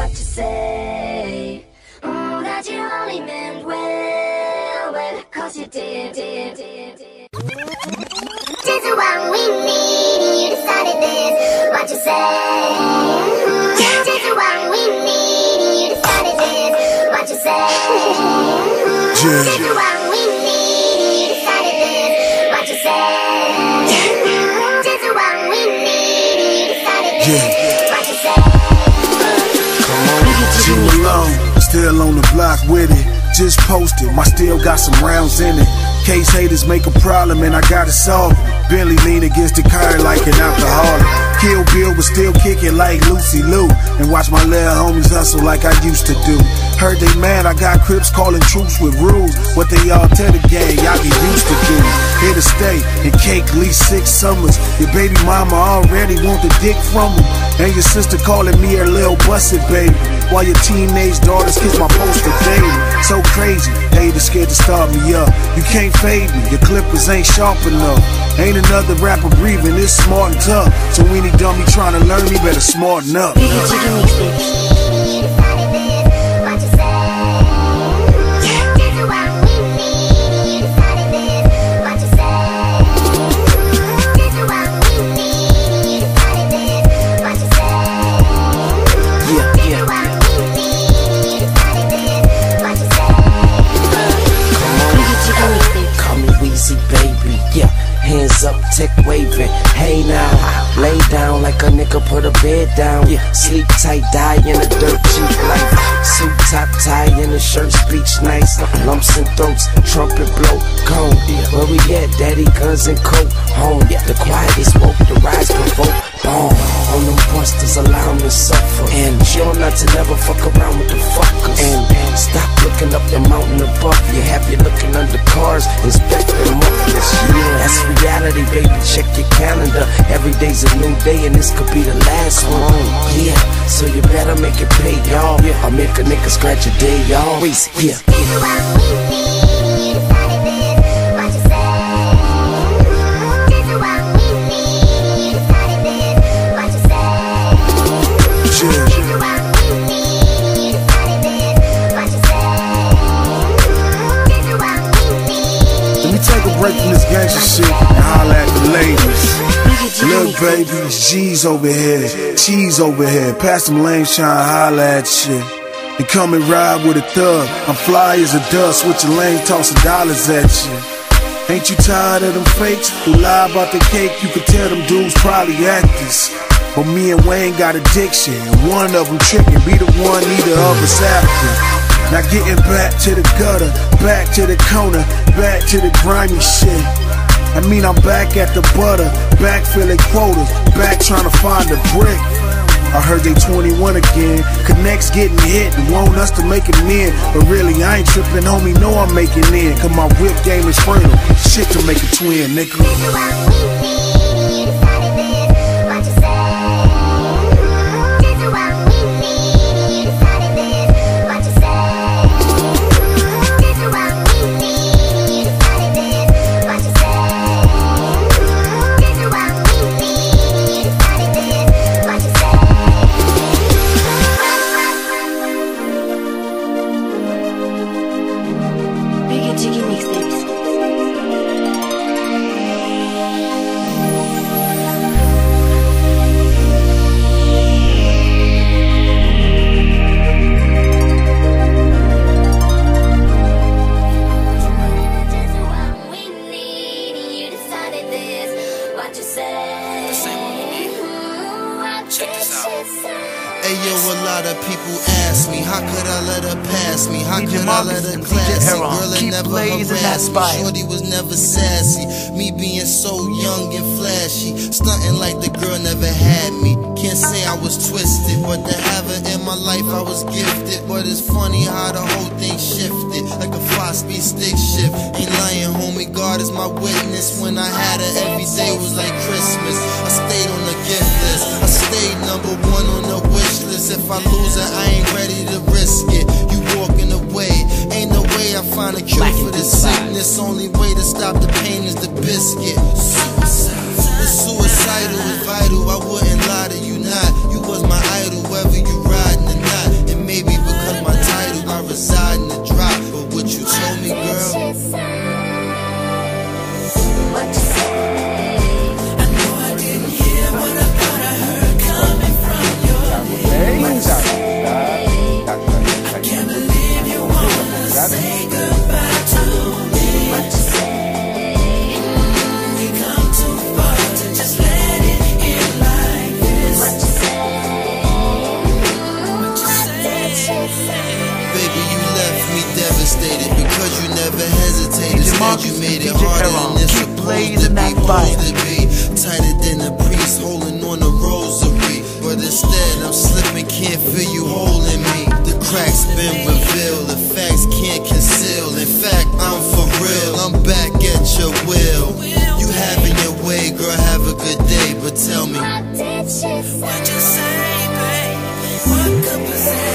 what you say. Mm, that you only meant well, well, cause you did, did, did, did. This is what we need, you decided this, what you say. Mm, this is what we need, you decided this, what you say. Mm, Yeah. This is what we need, you decided this, what you say. Mm, This is what we need, you decided this, Yeah. Still on the block with it. Just posted, my still got some rounds in it. Case haters make a problem and I gotta solve it. Bentley lean against the car like an alcoholic. Kill Bill was still kicking like Lucy Liu. And watch my little homies hustle like I used to do. Heard they mad, I got Crips calling troops with rules. What they all tell the gang, y'all get used to stay and cake least six summers. Your baby mama already want the dick from him. And your sister calling me her little busted baby. While your teenage daughters kiss my poster daily. So crazy, haters scared to start me up. You can't fade me, your clippers ain't sharp enough. Ain't another rapper breathing, it's smart and tough. So any dummy trying to learn me better smarten up. Down like a nigga put a bed down. Yeah, sleep tight, die in a dirt cheap life. Suit top tie in a shirt, speech nice. Lumps and throats, trumpet blow, cone. Where we at, daddy, guns and coat. Home, Yeah. the quiet is woke, the rise provoke. Bomb on them busters, allow them to suffer. And sure not to never fuck around with the fuckers. And stop looking up the mountain above you. Have you looking under cars, inspect them mufflers. Yeah, that's reality, baby. Check your calendar. Every day's a new day, and this could be the last one. Yeah, so you better make it pay, y'all. Yeah. Or make a nigga scratch a day, y'all. Yeah. This gangster shit and at the ladies. Look, baby, it's G's over here, cheese over here. Pass them lame shine, holla at shit. And come and ride with a thug. I'm fly as a dust, switching lanes, tossing dollars at you. Ain't you tired of them fakes who lie about the cake? You can tell them dudes probably actors. But me and Wayne got addiction, and one of them tricking, be the one either of us after. Now getting back to the gutter, back to the corner, back to the grimy shit. I mean, I'm back at the butter, back filling quotas, back trying to find a brick. I heard they 21 again. Connects getting hit and want us to make it in. But really, I ain't tripping, homie. Know I'm making in. Cause my whip game is fertile. Shit to make a twin, nigga. Hey yo, a lot of people ask me, how could I let her pass me? How could I let her class me? Girl, it never harassed me. Shorty was never sassy. Me being so young and flashy, stunting like the girl never had me. Can't say I was twisted, but to have her in my life, I was gifted. But it's funny how the whole thing shifted, like a five-speed stick shift. Ain't lying, homie. God is my witness. When I had her, every day was like Christmas. I stayed on the gift list. I stayed number one on the wish list. If I lose it, I ain't ready to risk it. You walking away, ain't no way I find a cure for this sickness. Only way to stop the pain is the biscuit. Baby, you left me devastated because you never hesitated. Instead, you made it harder than it's supposed to be. Supposed to be tighter than a priest holding on a rosary. But instead, I'm slipping, can't feel you holding me. The cracks been revealed, the facts can't conceal. In fact, I'm for real, I'm back at your will. You having your way, girl, have a good day, but tell me. What did you say, babe? What could possess?